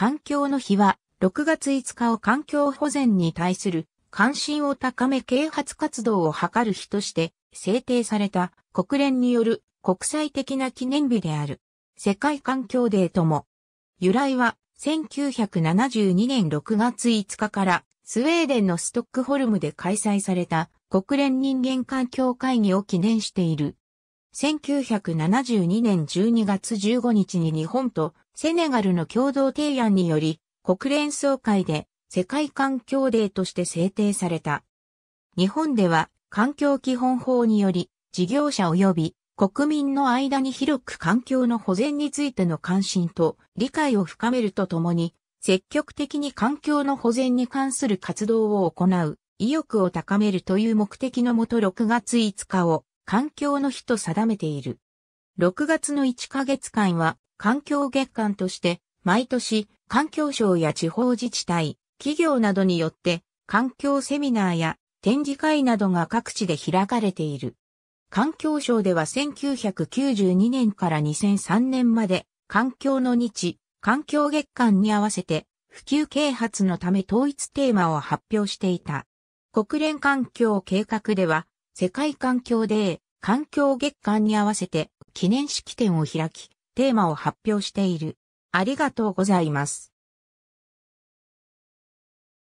環境の日は6月5日を環境保全に対する関心を高め啓発活動を図る日として制定された国連による国際的な記念日である。世界環境デーとも。由来は1972年6月5日からスウェーデンのストックホルムで開催された国連人間環境会議を記念している。1972年12月15日に日本とセネガルの共同提案により国連総会で世界環境デーとして制定された。日本では環境基本法により事業者及び国民の間に広く環境の保全についての関心と理解を深めるとともに、積極的に環境の保全に関する活動を行う意欲を高めるという目的のもと6月5日を環境の日と定めている。6月の1ヶ月間は環境月間として毎年環境省や地方自治体、企業などによって環境セミナーや展示会などが各地で開かれている。環境省では1992年から2003年まで環境の日、環境月間に合わせて普及啓発のため統一テーマを発表していた。国連環境計画では世界環境デー、環境月間に合わせて記念式典を開き、テーマを発表している。ありがとうございます。